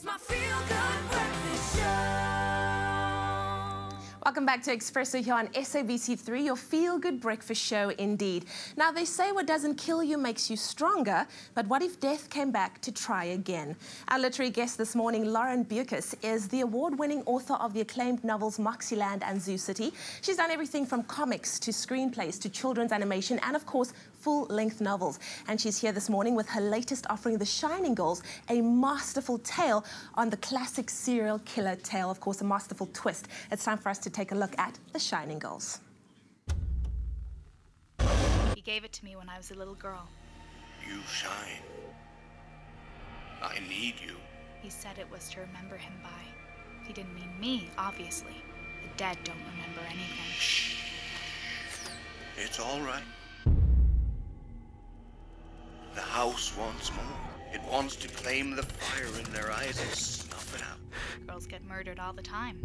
It's my feel good breakfast show. Welcome back to Expresso here on SABC3, your feel-good breakfast show indeed. Now, they say what doesn't kill you makes you stronger, but what if death came back to try again? Our literary guest this morning, Lauren Beukes, is the award-winning author of the acclaimed novels Moxyland and Zoo City. She's done everything from comics to screenplays to children's animation and, of course, full-length novels. And she's here this morning with her latest offering, The Shining Girls, a masterful tale on the classic serial killer tale, of course, a masterful twist. It's time for us to take a look at The Shining Girls. He gave it to me when I was a little girl. You shine. I need you. He said it was to remember him by. He didn't mean me, obviously. The dead don't remember anything. It's all right. The house wants more. It wants to claim the fire in their eyes and snuff it out. Girls get murdered all the time.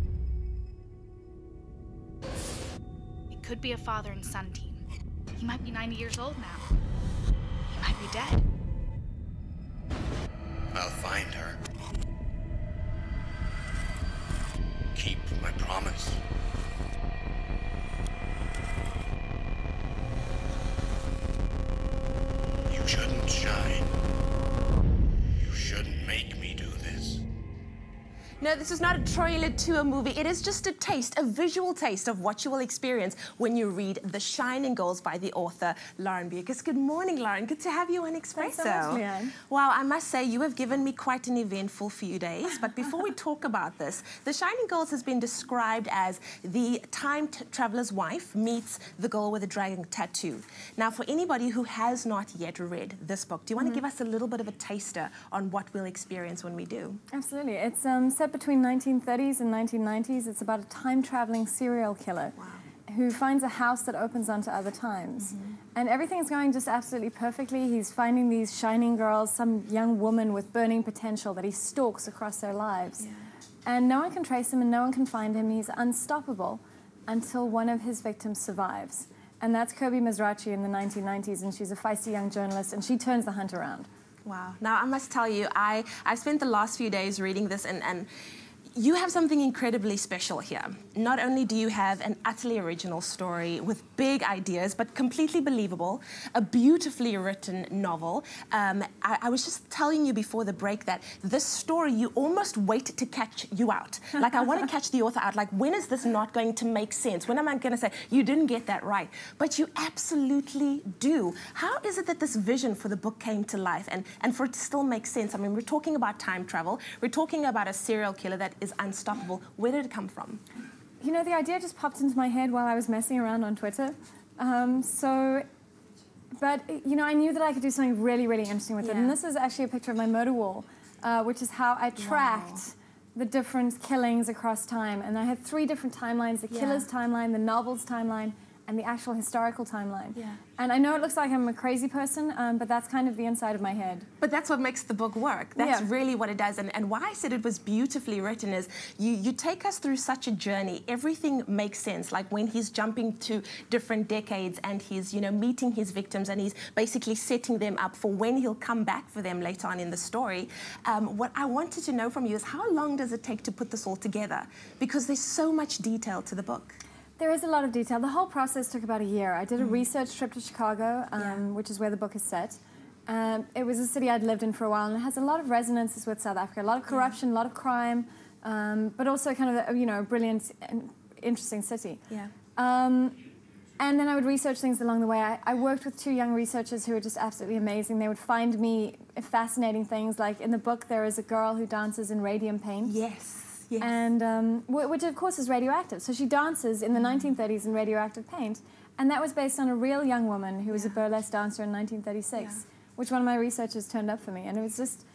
It could be a father and son team. He might be 90 years old now. He might be dead. I'll find her. No, this is not a trailer to a movie. It is just a taste, a visual taste of what you will experience when you read The Shining Girls by the author Lauren Beukes. Good morning, Lauren. Good to have you on Expresso. Thanks so much, Leanne. Wow, I must say you have given me quite an eventful few days. But before we talk about this, The Shining Girls has been described as the time traveler's wife meets the girl with a dragon tattoo. Now, for anybody who has not yet read this book, do you want to give us a little bit of a taster on what we'll experience when we do? Absolutely. It's um, set between 1930s and 1990s. It's about a time traveling serial killer who finds a house that opens onto other times. Mm-hmm. And everything's going just absolutely perfectly. He's finding these shining girls, some young woman with burning potential that he stalks across their lives. And no one can trace him and no one can find him. He's unstoppable until one of his victims survives. And that's Kirby Mizrachi in the 1990s, and she's a feisty young journalist, and she turns the hunt around. Wow. Now, I must tell you, I, I spent the last few days reading this, and, and you have something incredibly special here. Not only do you have an utterly original story with big ideas, but completely believable, a beautifully written novel. Um, I, I was just telling you before the break that this story, you almost wait to catch you out. Like, I want to catch the author out. Like, when is this not going to make sense? When am I going to say, you didn't get that right? But you absolutely do. How is it that this vision for the book came to life and, and for it to still make sense? I mean, we're talking about time travel, we're talking about a serial killer that is unstoppable. Where did it come from? You know, the idea just popped into my head while I was messing around on Twitter. Um, so, but you know, I knew that I could do something really, really interesting with it. And this is actually a picture of my murder wall, uh, which is how I tracked the different killings across time. And I had three different timelines: the Yeah. killer's timeline, the novel's timeline, and the actual historical timeline. Yeah. And I know it looks like I'm a crazy person, um, but that's kind of the inside of my head. But that's what makes the book work. That's Yeah. really what it does. And, and why I said it was beautifully written is you, you take us through such a journey. Everything makes sense. Like when he's jumping to different decades and he's, you know, meeting his victims and he's basically setting them up for when he'll come back for them later on in the story. Um, what I wanted to know from you is how long does it take to put this all together? Because there's so much detail to the book. There is a lot of detail. The whole process took about a year. I did a research trip to Chicago, um, Yeah. which is where the book is set. Um, it was a city I'd lived in for a while, and it has a lot of resonances with South Africa. A lot of corruption, a lot of crime, um, but also kind of a, you know a brilliant and interesting city. Yeah. Um, and then I would research things along the way. I, I worked with two young researchers who were just absolutely amazing. They would find me fascinating things. Like in the book, there is a girl who dances in radium paint. Yes. Yes. And um, wh- which of course is radioactive. So she dances in the 1930s in radioactive paint, and that was based on a real young woman who was a burlesque dancer in 1936, which one of my researchers turned up for me, and it was just.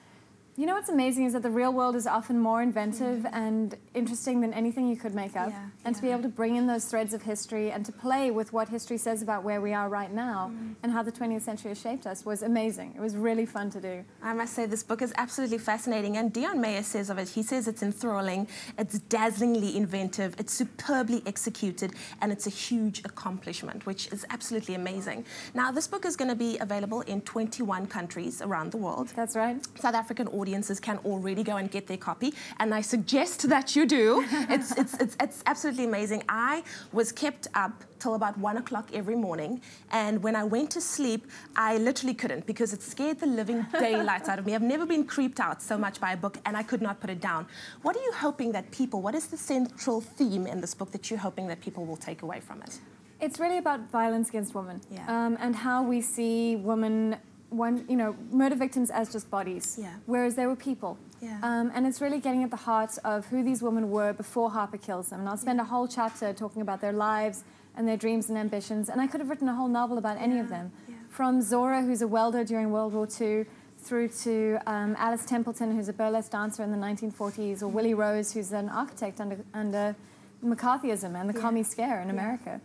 You know what's amazing is that the real world is often more inventive and interesting than anything you could make up. Yeah, and to be able to bring in those threads of history and to play with what history says about where we are right now mm. and how the 20th century has shaped us was amazing. It was really fun to do. I must say, this book is absolutely fascinating. And Deon Meyer says of it, he says it's enthralling, it's dazzlingly inventive, it's superbly executed, and it's a huge accomplishment, which is absolutely amazing. Now, this book is going to be available in 21 countries around the world. That's right. South African audiences can already go and get their copy, and I suggest that you do. it's, it's, it's, it's absolutely amazing. I was kept up till about one o'clock every morning. And when I went to sleep, I literally couldn't because it scared the living daylights out of me. I've never been creeped out so much by a book, and I could not put it down. What are you hoping that people, what is the central theme in this book that you're hoping that people will take away from it? It's really about violence against women Yeah. um, and how we see women, one, you know, murder victims as just bodies, Yeah. whereas they were people. Yeah. Um, and it's really getting at the heart of who these women were before Harper kills them. And I'll spend a whole chapter talking about their lives and their dreams and ambitions. And I could have written a whole novel about any of them, yeah. from Zora, who's a welder during World War II. Through to um, Alice Templeton, who's a burlesque dancer in the 1940s, or Willie Rose, who's an architect under, under McCarthyism and the Yeah. commie scare in America.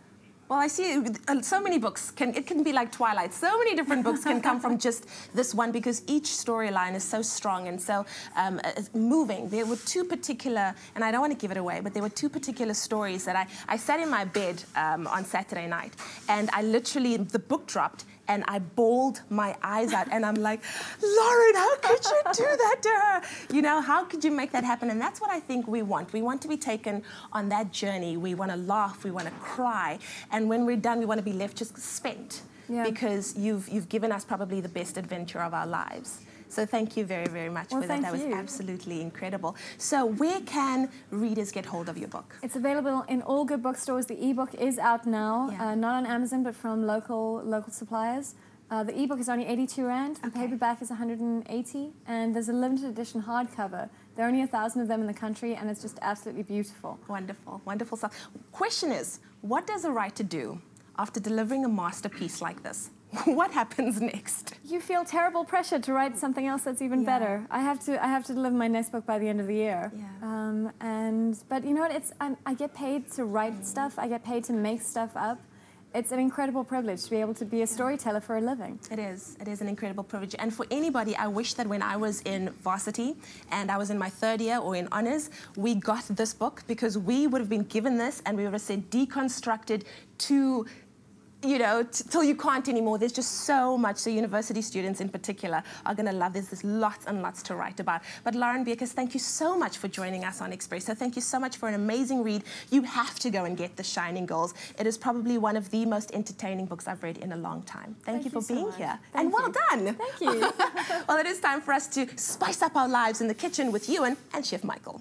Well, I see uh, so many books can it can be like Twilight. So many different books can come from just this one because each storyline is so strong and so um, uh, moving. There were two particular, and I don't want to give it away, but there were two particular stories that I I sat in my bed um, on Saturday night, and I literally the book dropped. And I bawled my eyes out, and I'm like, Lauren, how could you do that to her? You know, how could you make that happen? And that's what I think we want. We want to be taken on that journey. We want to laugh, we want to cry, and when we're done, we want to be left just spent Yeah. because you've you've given us probably the best adventure of our lives. So thank you very very much Well, for that. That was you. absolutely incredible. So where can readers get hold of your book? It's available in all good bookstores. The ebook is out now, Yeah. uh, not on Amazon, but from local local suppliers. Uh, the ebook is only 82 rand. The Okay. paperback is 180, and there's a limited edition hardcover. There are only a thousand of them in the country, and it's just absolutely beautiful. Wonderful, wonderful stuff. Question is, what does a writer do after delivering a masterpiece like this? what happens next? You feel terrible pressure to write something else that's even Yeah. better. I have to I have to deliver my next book by the end of the year. Yeah. Um, and but you know what? It's I'm, I get paid to write stuff. I get paid to make stuff up. It's an incredible privilege to be able to be a storyteller for a living. It is. It is an incredible privilege. And for anybody, I wish that when I was in varsity and I was in my third year or in honors, we got this book because we would have been given this and we would have said deconstructed to you know, t- till you can't anymore. There's just so much. So university students in particular are going to love this. There's lots and lots to write about. But Lauren Beukes, thank you so much for joining us on Express. So thank you so much for an amazing read. You have to go and get The Shining Girls. It is probably one of the most entertaining books I've read in a long time. Thank, Thank you for you being much. here. Thank and well done. Thank you. well, it is time for us to spice up our lives in the kitchen with Ewan and Chef Michael.